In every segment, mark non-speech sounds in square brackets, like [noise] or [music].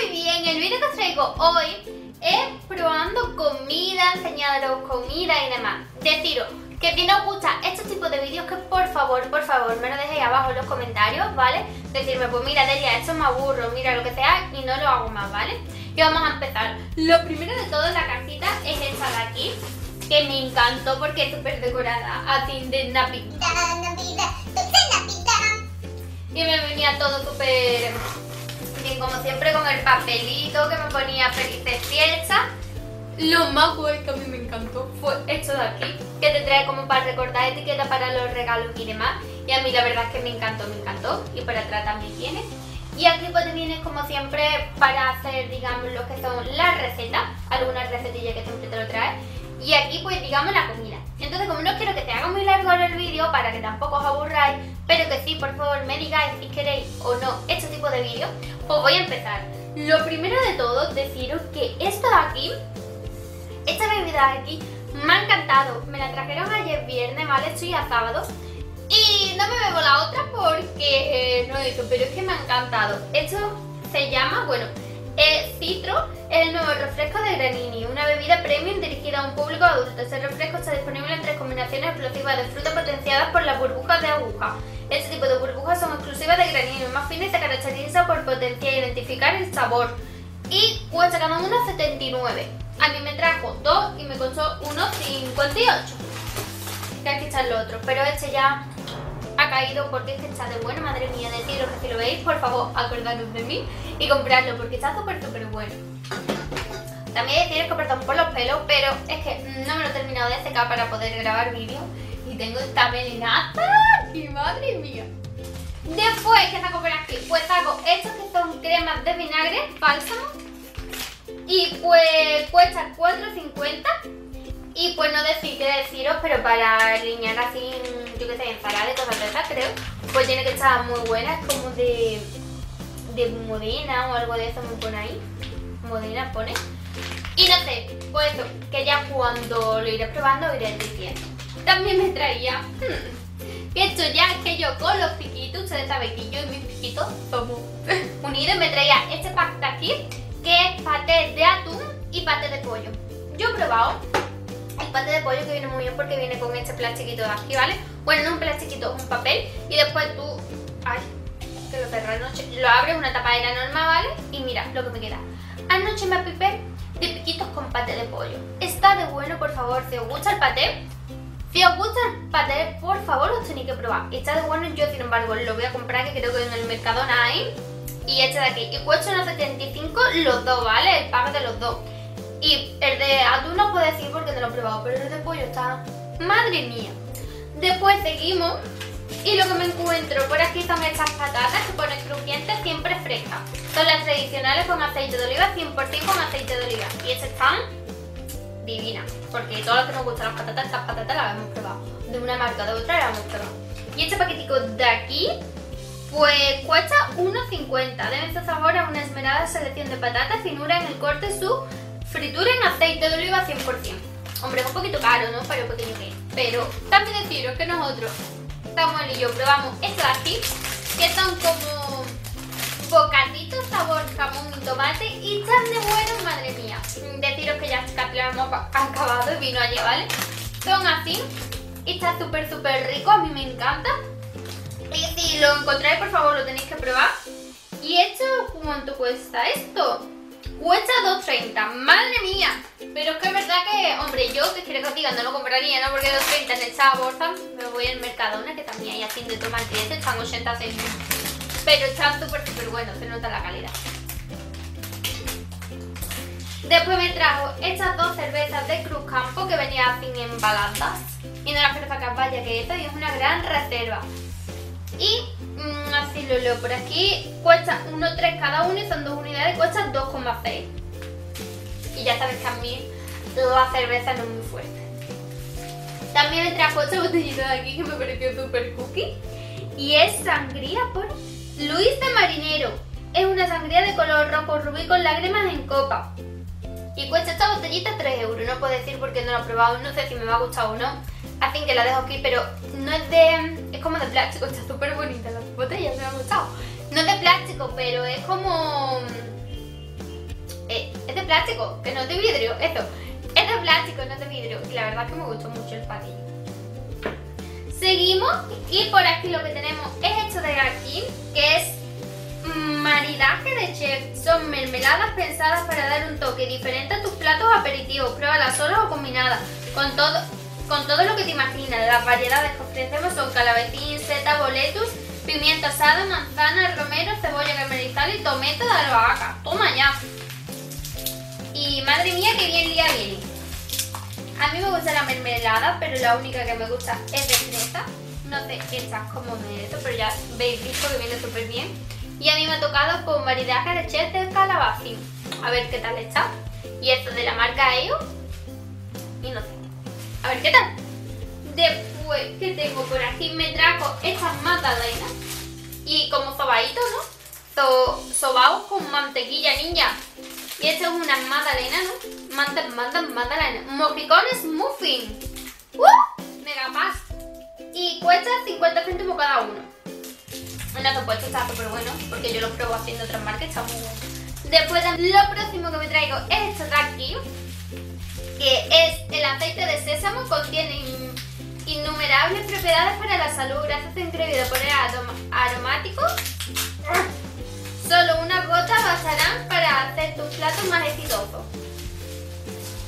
muy bien. El vídeo que os traigo hoy es probando comida, enseñaros comida y demás. Deciros que si no os gusta este tipo de vídeos que por favor, por favor me lo dejéis abajo en los comentarios, ¿vale? Decirme, pues mira Delia, esto me aburro, mira lo que sea y no lo hago más, ¿vale? Y vamos a empezar. Lo primero de todo, la casita es esta de aquí, que me encantó porque es súper decorada a fin de Navidad. Y me venía todo súper como siempre, con el papelito que me ponía felices fiestas. Lo más guay que a mí me encantó fue esto de aquí, que te trae como para recordar etiqueta para los regalos y demás. Y a mí la verdad es que me encantó, me encantó. Y por atrás también tiene. Y aquí pues te vienes como siempre para hacer, digamos, lo que son las recetas. Algunas recetillas que siempre te lo trae. Y aquí pues digamos la comida. Entonces como no quiero que te haga muy largo el vídeo para que tampoco os aburráis, pero que sí, por favor, me digáis si queréis o no este tipo de vídeo, pues voy a empezar. Lo primero de todo, deciros que esto de aquí, esta bebida de aquí, me ha encantado. Me la trajeron ayer viernes, ¿vale? Estoy a sábado. Y no me bebo la otra porque eh, no he dicho, pero es que me ha encantado. Esto se llama, bueno, eh, Citro es el nuevo refresco de Granini, una bebida premium dirigida a un público adulto. Este refresco está disponible en tres combinaciones explosivas de fruta potenciadas por las burbujas de aguja. Este tipo de burbujas son exclusivas de Granini, más finas y se caracteriza por potenciar e identificar el sabor. Y cuesta cada uno 79. A mí me trajo dos y me costó 1,58. Que aquí está el otro, pero este ya ha caído porque es que está de bueno, madre mía, deciros que si lo veis, por favor, acordaros de mí y comprarlo porque está súper, súper bueno. También deciros que perdón por los pelos, pero es que no me lo he terminado de secar para poder grabar vídeo y tengo esta melinaza y madre mía. Después, ¿qué saco por aquí? Pues saco estos que son cremas de vinagre, bálsamo, y pues cuesta 4.50 y pues no decir qué deciros, pero para alinear así, yo qué sé, ensalada y cosas de esas, creo, pues tiene que estar muy buena, es como de, de Modena o algo de eso me pone ahí. Modena pone. Y no sé, pues eso, que ya cuando lo iré probando iré diciendo. También me traía, hmm, que esto ya es que yo con los piquitos, ustedes saben que yo y mis piquitos [laughs] unidos, me traía este pack de aquí, que es paté de atún y paté de pollo. Yo he probado el paté de pollo que viene muy bien porque viene con este plastiquito de aquí, ¿vale? Bueno, no un plastiquito, un papel y después tú... Ay, que lo anoche. Lo abres, una tapadera normal, ¿vale? Y mira lo que me queda. Anoche me apipé de piquitos con paté de pollo. Está de bueno, por favor, si os gusta el paté, si os gusta el paté, por favor, os tenéis que probar. Está de bueno, yo sin embargo lo voy a comprar, que creo que en el Mercadona hay. Y este de aquí. Y cuesta unos 75 los dos, ¿vale? El pack de los dos. Y el de atún no puedo decir porque no lo he probado, pero el de pollo está... ¡Madre mía! Después seguimos y lo que me encuentro por aquí son estas patatas que ponen crujientes siempre frescas. Son las tradicionales con aceite de oliva, 100% con aceite de oliva. Y estas están divinas, porque todos los que nos gustan las patatas, estas patatas las hemos probado. De una marca de otra las hemos probado. Y este paquetico de aquí, pues cuesta 1,50. Debe ser sabor a una esmerada selección de patatas, finura en el corte, su Fritura en aceite de oliva 100%. Hombre, es un poquito caro, ¿no? Para lo pequeño que es. Pero también deciros que nosotros, Samuel y yo, probamos esto de aquí, que son como bocaditos sabor jamón y tomate y están de buenos, madre mía. Deciros que ya casi lo hemos acabado y vino allí, ¿vale? Son así y está súper, súper rico, a mí me encanta. Y si lo encontráis, por favor, lo tenéis que probar. ¿Y esto cuánto cuesta esto? Cuesta 2.30, madre mía. Pero es que es verdad que, hombre, yo que quiero que diga, no lo compraría, ¿no? Porque 2.30 en esta bolsa me voy al Mercadona, que también hay así de tomate y este, están 86 Pero están súper, súper buenos, se nota la calidad. Después me trajo estas dos cervezas de Cruz Campo que venían así embaladas. Y no las quiero sacar, vaya que esta y es una gran reserva. Y mmm, así lo leo por aquí, cuesta 1,3 cada uno y son dos unidades, cuesta 2,6. Y ya sabes que a mí la cerveza no es muy fuerte. También me trajo esta botellita de aquí que me pareció súper cookie. Y es sangría por Luis de Marinero. Es una sangría de color rojo rubí con lágrimas en copa. Y cuesta esta botellita 3 euros. No puedo decir porque no la he probado, no sé si me va a gustar o no. Así que la dejo aquí, pero no es de... es como de plástico, está súper bonita botella, me ha gustado. No es de plástico, pero es como... plástico, que no es de vidrio, eso. Es de plástico, no es de vidrio. Y la verdad es que me gustó mucho el paquete. Seguimos y por aquí lo que tenemos es esto de aquí, que es maridaje de chef. Son mermeladas pensadas para dar un toque diferente a tus platos aperitivos. Pruébalas solas o combinadas. Con todo, con todo lo que te imaginas. Las variedades que ofrecemos son calabetín, seta, boletus, pimiento asado, manzana, romero, cebolla caramelizada y tomate de albahaca. Toma ya. Y madre mía, que bien día viene. A mí me gusta la mermelada, pero la única que me gusta es de fresa. No sé estas como de esto, pero ya veis visto que viene súper bien. Y a mí me ha tocado con maridaje de chef de calabacín. A ver qué tal está. Y esto de la marca EO. Y no sé. A ver qué tal. ¿Qué tengo por aquí? Me trajo estas magdalenas. Y como sobaditos, ¿no? sobaos con mantequilla niña. Y esto es una magdalena, ¿no? Manda, manda, magdalena. Mojicones muffin. ¡Uh! Mega más. Y cuesta 50 céntimos cada uno. No, supuesto está súper bueno, porque yo lo pruebo haciendo otras marcas, está muy bueno. Después, lo próximo que me traigo es esto de aquí, que es el aceite de sésamo, contiene innumerables propiedades para la salud gracias a por el aromático. Solo una gota bastarán para hacer tus platos más exitosos.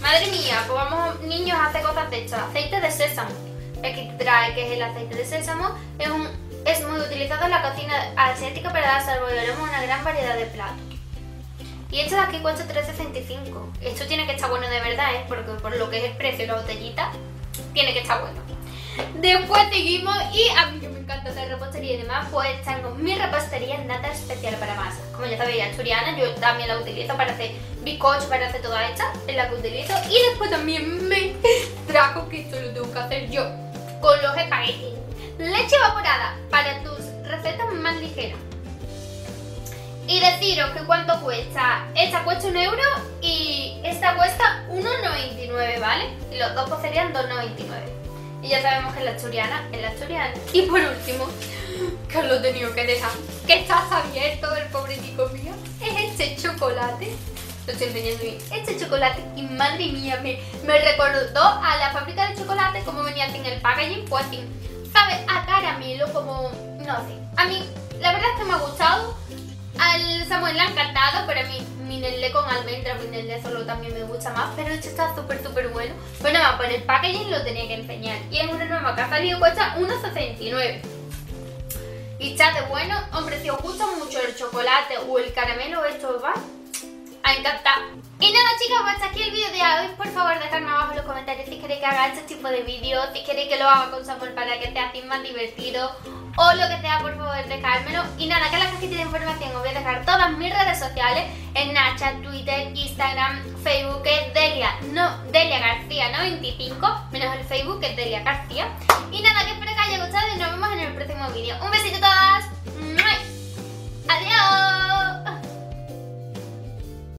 Madre mía, pues vamos niños a hacer cosas de esto. Aceite de sésamo. Aquí trae que es el aceite de sésamo. Es, un, es muy utilizado en la cocina asiática para dar sabor y una gran variedad de platos. Y esto de aquí cuesta 13,65. Esto tiene que estar bueno de verdad, ¿eh? Porque por lo que es el precio de la botellita, tiene que estar bueno. Después seguimos y a mí que me encanta hacer repostería y demás, pues tengo mi repostería nata especial para masa. Como ya sabéis, asturiana, yo también la utilizo para hacer bizcocho, para hacer toda esta, es la que utilizo. Y después también me [laughs] trajo, que esto lo tengo que hacer yo, con los espaguetis. Leche evaporada para tus recetas más ligeras. Y deciros que cuánto cuesta. Esta cuesta un euro y esta cuesta 1,99, ¿vale? Y los dos pues serían 2,99. Y ya sabemos que la asturiana es la asturiana. Y por último, que os lo he tenido que dejar, que está abierto el pobre chico mío, es este chocolate. Lo estoy enseñando bien. Este chocolate, y madre mía, me, me recordó a la fábrica de chocolate, como venía en el packaging, pues así, ¿sabes? A caramelo, como, no sé. A mí, la verdad es que me ha gustado. Al Samuel le ha encantado, pero a mí Minelé con almendra, Minelé solo también me gusta más, pero este está súper súper bueno. Bueno, va, por el packaging lo tenía que enseñar. Y es una nueva que ha salido, cuesta 1,69. Y está de bueno, hombre, si os gusta mucho el chocolate o el caramelo, esto va a encantar. Y nada chicos, pues hasta aquí el vídeo de hoy. Por favor, dejadme abajo en los comentarios si queréis que haga este tipo de vídeos, si queréis que lo haga con Samuel para que sea así más divertido o lo que sea, por favor, dejármelo. Y nada, que en la cajita de información os voy a dejar todas mis redes sociales, en Snapchat, Twitter, Instagram, Facebook, es Delia, no, Delia García 95, menos el Facebook, que es Delia García. Y nada, que espero que haya gustado y nos vemos en el próximo vídeo. Un besito a todas. ¡Adiós!